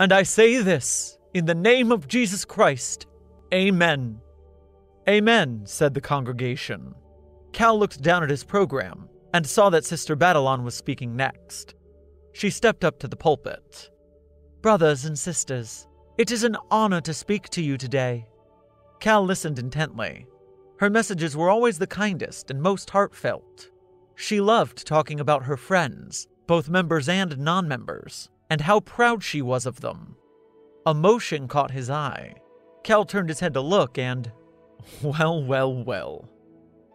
And I say this in the name of Jesus Christ. Amen. Amen, said the congregation. Cal looked down at his program and saw that Sister Battleon was speaking next. She stepped up to the pulpit. Brothers and sisters, it is an honor to speak to you today. Cal listened intently. Her messages were always the kindest and most heartfelt. She loved talking about her friends, both members and non members, and how proud she was of them. Emotion caught his eye. Cal turned his head to look and. Well, well, well.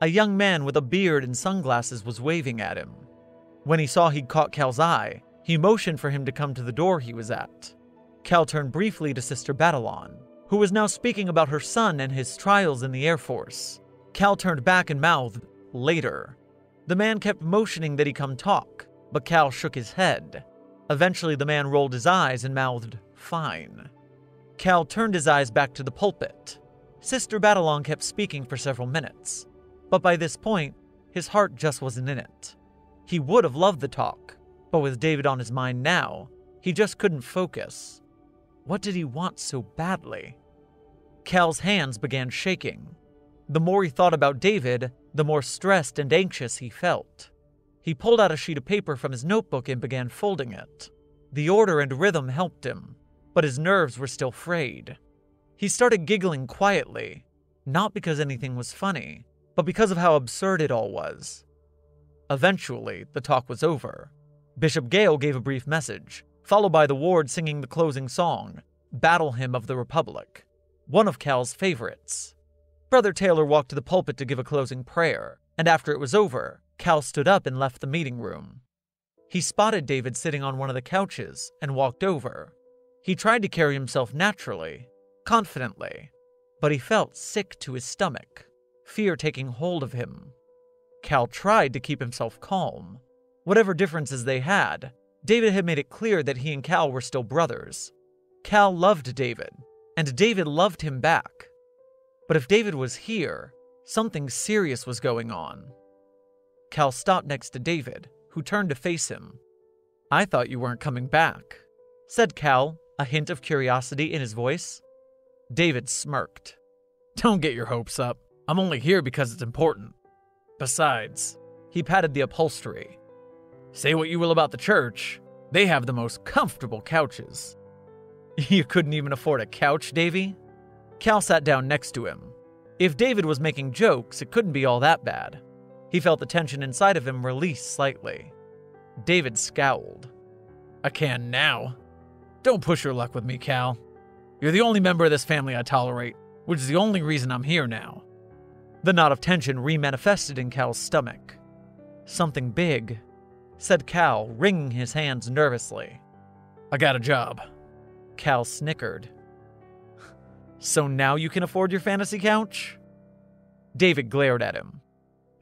A young man with a beard and sunglasses was waving at him. When he saw he'd caught Cal's eye, he motioned for him to come to the door he was at. Cal turned briefly to Sister Battleon, who was now speaking about her son and his trials in the Air Force. Cal turned back and mouthed, Later. The man kept motioning that he come talk, but Cal shook his head. Eventually, the man rolled his eyes and mouthed, Fine. Cal turned his eyes back to the pulpit. Sister Battleon kept speaking for several minutes, but by this point, his heart just wasn't in it. He would have loved the talk, but with David on his mind now, he just couldn't focus. What did he want so badly? Cal's hands began shaking. The more he thought about David, the more stressed and anxious he felt. He pulled out a sheet of paper from his notebook and began folding it. The order and rhythm helped him, but his nerves were still frayed. He started giggling quietly, not because anything was funny, but because of how absurd it all was. Eventually, the talk was over. Bishop Gale gave a brief message, followed by the ward singing the closing song, Battle Hymn of the Republic, one of Cal's favorites. Brother Taylor walked to the pulpit to give a closing prayer, and after it was over, Cal stood up and left the meeting room. He spotted David sitting on one of the couches and walked over. He tried to carry himself naturally, confidently, but he felt sick to his stomach, fear taking hold of him. Cal tried to keep himself calm. Whatever differences they had, David had made it clear that he and Cal were still brothers. Cal loved David, and David loved him back. But if David was here, something serious was going on. Cal stopped next to David, who turned to face him. I thought you weren't coming back, said Cal, a hint of curiosity in his voice. David smirked. Don't get your hopes up. I'm only here because it's important. Besides, he patted the upholstery. Say what you will about the church, they have the most comfortable couches. You couldn't even afford a couch, Davy? Cal sat down next to him. If David was making jokes, it couldn't be all that bad. He felt the tension inside of him release slightly. David scowled. I can now. Don't push your luck with me, Cal. You're the only member of this family I tolerate, which is the only reason I'm here now. The knot of tension remanifested in Cal's stomach. Something big, said Cal, wringing his hands nervously. I got a job. Cal snickered. So now you can afford your fantasy couch? David glared at him.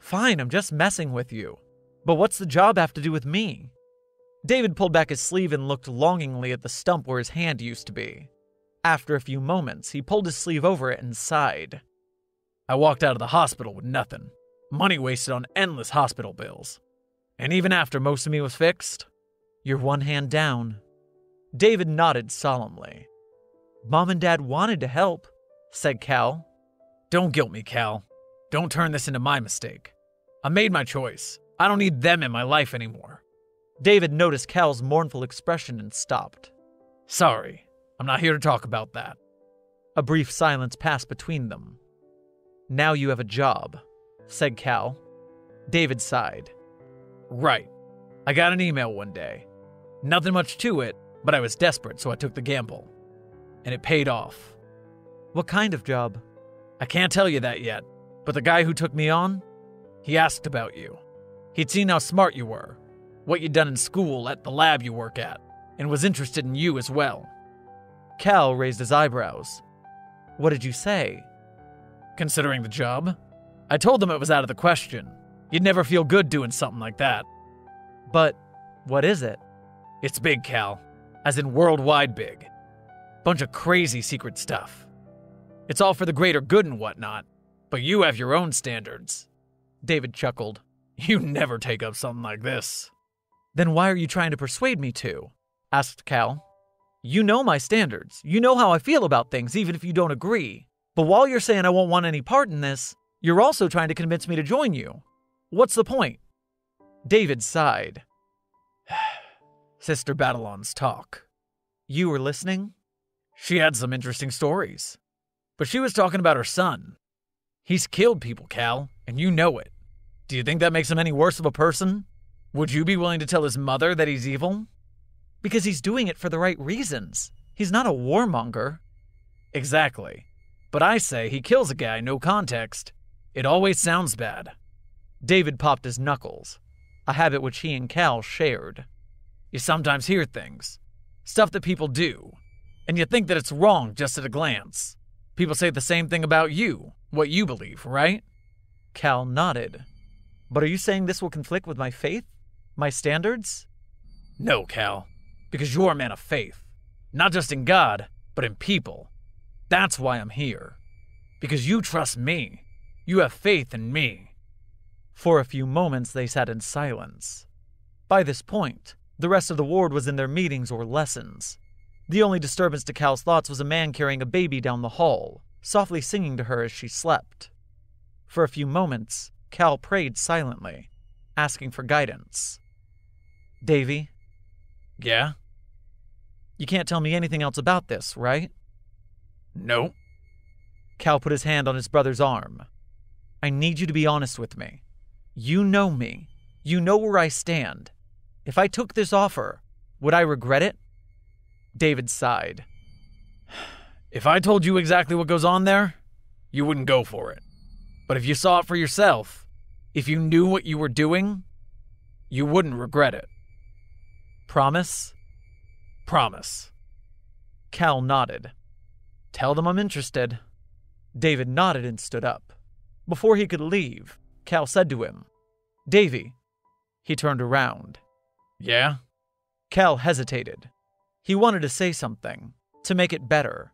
Fine, I'm just messing with you. But what's the job have to do with me? David pulled back his sleeve and looked longingly at the stump where his hand used to be. After a few moments, he pulled his sleeve over it and sighed. I walked out of the hospital with nothing. Money wasted on endless hospital bills. And even after most of me was fixed, you're one hand down. David nodded solemnly. Mom and Dad wanted to help, said Cal. Don't guilt me, Cal. Don't turn this into my mistake. I made my choice. I don't need them in my life anymore. David noticed Cal's mournful expression and stopped. Sorry, I'm not here to talk about that. A brief silence passed between them. Now you have a job, said Cal. David sighed. Right. I got an email one day. Nothing much to it, but I was desperate, so I took the gamble and it paid off. What kind of job? I can't tell you that yet, but the guy who took me on, he asked about you. He'd seen how smart you were, what you'd done in school at the lab you work at, and was interested in you as well. Cal raised his eyebrows. What did you say? Considering the job, I told them it was out of the question. You'd never feel good doing something like that. But what is it? It's big, Cal, as in worldwide big. Bunch of crazy secret stuff. It's all for the greater good and whatnot, but you have your own standards. David chuckled. You never take up something like this. Then why are you trying to persuade me to? asked Cal. You know my standards. You know how I feel about things, even if you don't agree. But while you're saying I won't want any part in this, you're also trying to convince me to join you. What's the point? David sighed. Sister Babylon's talk. You were listening? She had some interesting stories. But she was talking about her son. He's killed people, Cal, and you know it. Do you think that makes him any worse of a person? Would you be willing to tell his mother that he's evil? Because he's doing it for the right reasons. He's not a warmonger. Exactly. But I say he kills a guy, no context. It always sounds bad. David popped his knuckles, a habit which he and Cal shared. You sometimes hear things, stuff that people do, and you think that it's wrong just at a glance. People say the same thing about you, what you believe, right? Cal nodded. But are you saying this will conflict with my faith? My standards? No, Cal, because you're a man of faith. Not just in God, but in people. That's why I'm here. Because you trust me. You have faith in me. For a few moments they sat in silence. By this point, the rest of the ward was in their meetings or lessons. The only disturbance to Cal's thoughts was a man carrying a baby down the hall, softly singing to her as she slept. For a few moments, Cal prayed silently, asking for guidance. Davy? Yeah? You can't tell me anything else about this, right? No. Cal put his hand on his brother's arm. I need you to be honest with me. You know me. You know where I stand. If I took this offer, would I regret it? David sighed. If I told you exactly what goes on there, you wouldn't go for it. But if you saw it for yourself, if you knew what you were doing, you wouldn't regret it. Promise? Promise. Cal nodded. Tell them I'm interested. David nodded and stood up. Before he could leave, Cal said to him, Davy. He turned around. Yeah? Cal hesitated. He wanted to say something, to make it better.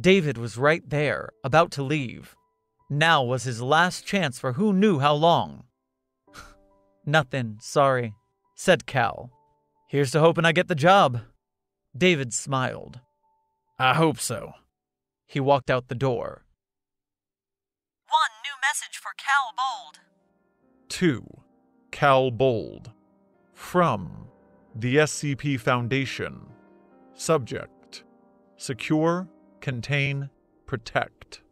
David was right there, about to leave. Now was his last chance for who knew how long. Nothing, sorry, said Cal. Here's to hoping I get the job. David smiled. I hope so. He walked out the door. One new message for Cal Bold. 2. Cal Bold. From the SCP Foundation. Subject Secure, Contain, Protect.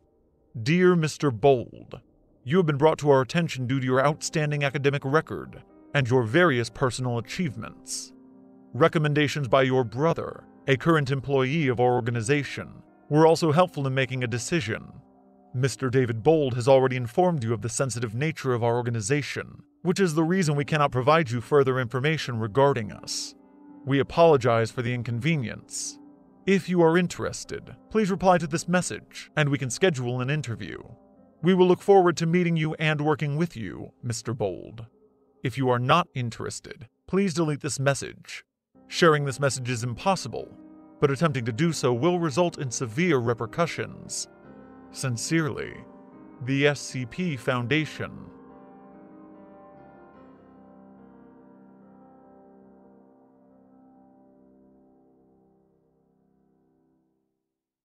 Dear Mr. Bold, you have been brought to our attention due to your outstanding academic record and your various personal achievements. Recommendations by your brother, a current employee of our organization, were also helpful in making a decision. Mr. David Bold has already informed you of the sensitive nature of our organization, which is the reason we cannot provide you further information regarding us. We apologize for the inconvenience. If you are interested, please reply to this message and we can schedule an interview. We will look forward to meeting you and working with you, Mr. Bold. If you are not interested, please delete this message. Sharing this message is impossible, but attempting to do so will result in severe repercussions. Sincerely, the SCP Foundation.